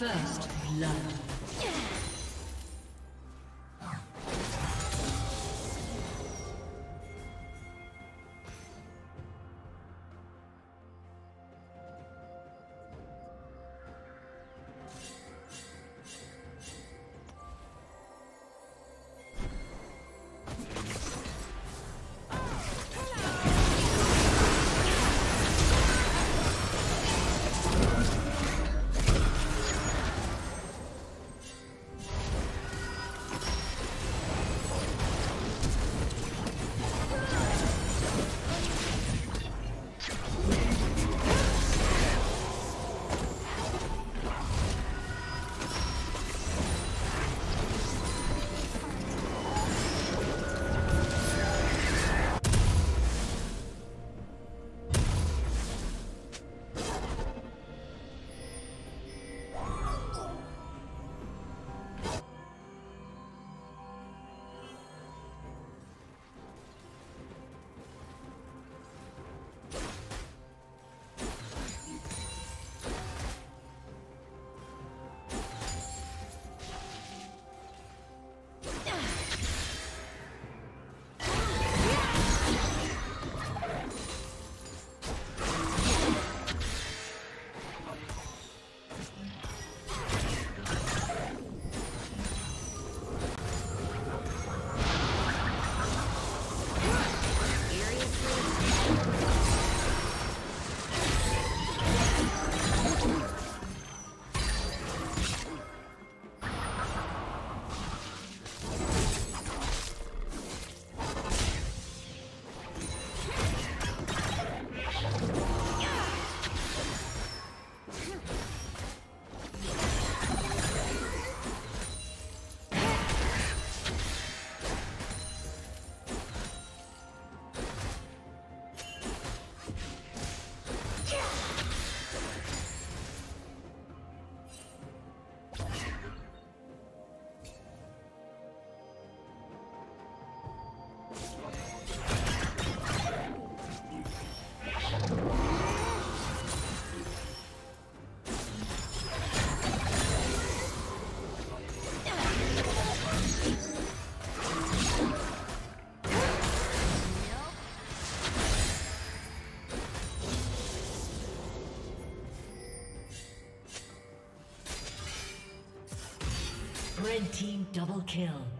First blood. Team double kill.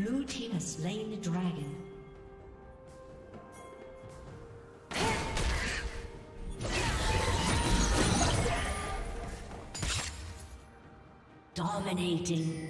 Blue team has slain the dragon. Dominating.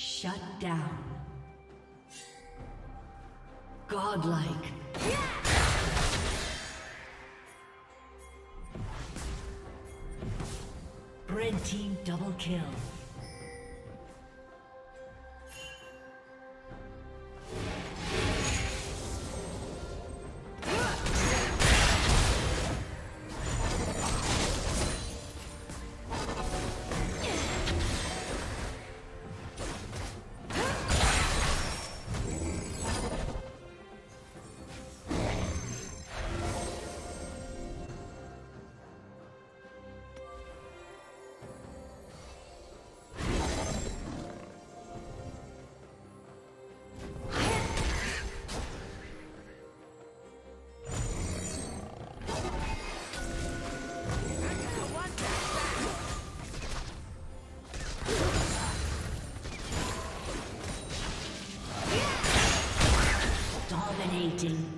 Shut down. Godlike. Red team double kill. 一斤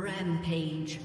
Rampage.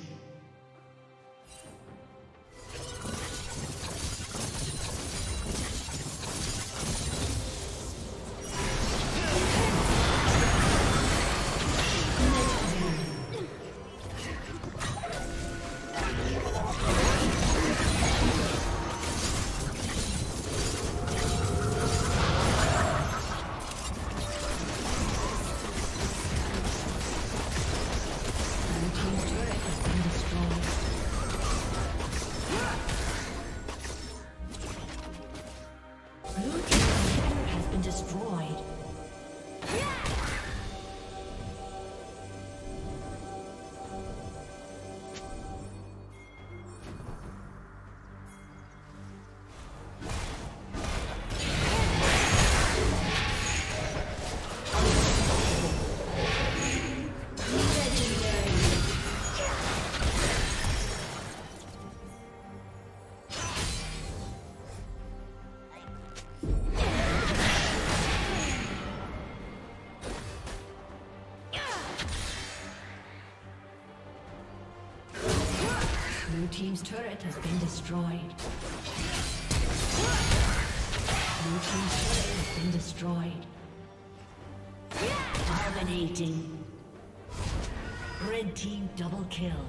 Team's turret has been destroyed. Blue team's turret has been destroyed. Dominating. Red team double kill.